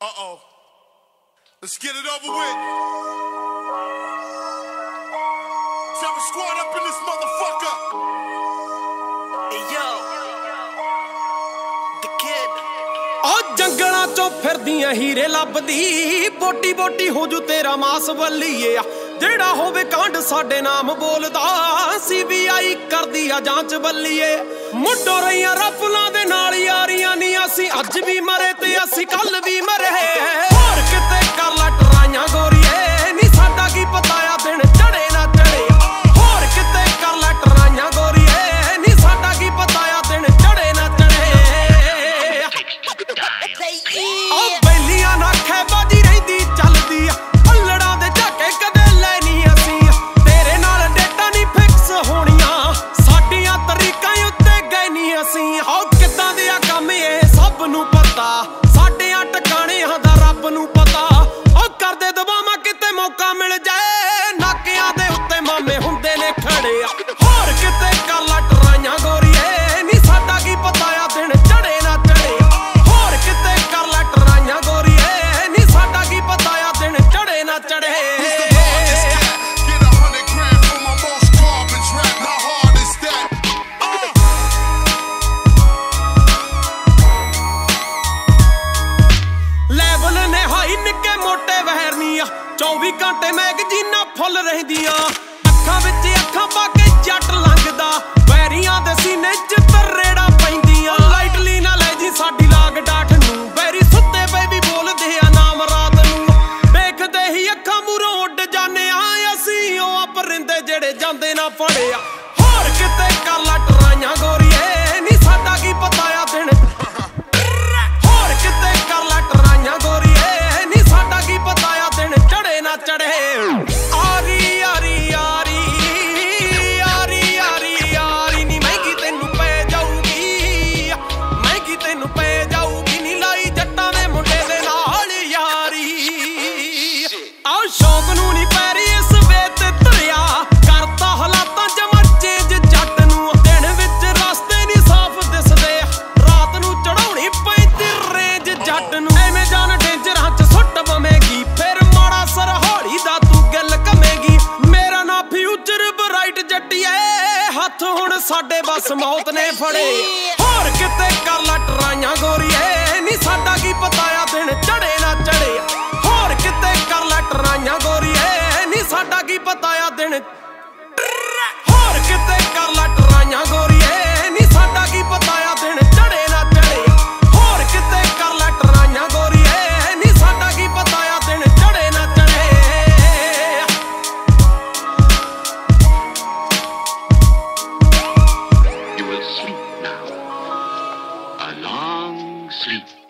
Uh oh. Let's get it over with. Seven squad up in this motherfucker. Hey yo, the kid. ਉਹ ਜੰਗਲਾਂ ਚੋਂ ਫਿਰਦੀਆਂ ਹੀਰੇ ਲੱਭਦੀ ਬੋਟੀ ਬੋਟੀ ਹੋ ਜੂ ਤੇਰਾ ਮਾਸ ਵੱਲੀਏ ਜਿਹੜਾ ਹੋਵੇ ਕਾਂਡ ਸਾਡੇ ਨਾਮ ਬੋਲਦਾ ਸੀਬੀਆਈ ਕਰਦੀ ਆ ਜਾਂਚ ਬੱਲੀਏ ਮੁੱਢੋ ਰਹੀਆਂ ਰਫਲਾਂ ਦੇ ਨਾਲ ਯਾਰੀਆਂ ਨਹੀਂ ਅਸੀਂ। ਅੱਜ ਵੀ ਮਰੇ ਤੇ ਅਸੀਂ ਕੱਲ ਵੀ ਮਰੇ। ਹੋਰ ਕਿਤੇ ਕਾਲਾ ਟਰਾਈਆਂ ਗੋਰੀਏ। ਨਹੀਂ ਸਾਡਾ ਕੀ ਪਤਾ ਆ ਦਿਨ ਚੜੇ ਨਾ ਚੜੇ। ਹੋਰ ਕਿਤੇ ਕਰ ਲੈ ਟਰਾਈਆਂ ਗੋਰੀਏ। ਨਹੀਂ ਸਾਡਾ ਕੀ ਪਤਾ ਆ ਦਿਨ ਚੜੇ ਨਾ ਚੜੇ। Who's the hardest cat? Get a hundred grand for my most garbage rap. How hard is that? Level ਨੇ ਹਾਈ ਨਿੱਕੇ ਮੋਟੇ ਵਹਿਰਨੀਆਂ। 24 ਘੰਟੇ ਮੈਗਜ਼ੀਨਾਂ ਫੁੱਲ ਰਹਿੰਦੀਆਂ। ਅੱਖਾਂ ਵਿੱਚ ਅੱਖਾਂ ਪਾ ਜੱਟ ਲੰਘਦਾ। ਵੈਰੀਆਂ ਦੇ ਸੀਨੇ 'ਚ ਤਰੇੜਾ ਪੈਂਦੀਆਂ। ਲਾਈਟਲੀ ਨਾ ਲੈ ਜੀ ਸਾਡੀ ਲਾਗ ਡਾਠ ਨੂੰ। ਵੈਰੀ ਸੁੱਤੇ ਪਏ ਵੀ ਬੋਲਦੇ ਆ ਨਾਮ ਰਾਤ ਨੂੰ। ਵੇਖਦੇ ਹੀ ਅੱਖਾਂ ਮੂਰੋਂ ਉੱਡ ਜਾਂਦੇ ਆ। ਅਸੀਂ ਉਹ ਆਪਰਿੰਦੇ ਜਿਹੜੇ ਜਾਂਦੇ ਨਾ ਫੜਿਆ। ਹੋਰ ਕਿਤੇ ਕਰ ਲਾ ਟਰਾਈਆਂ ਗੋਰੀਏ ਬਸ ਮੌਤ ਨੇ ਫੜੇ। ਹੋਰ ਕਿਤੇ ਕਰ ਲਾ ਟਰਾਈਆਂ ਗੋਰੀਏ। ਨਹੀਂ ਸਾਡਾ ਕੀ ਪਤਾ ਆ ਦਿਨ ਚੜੇ ਨਾ now. A long sleep.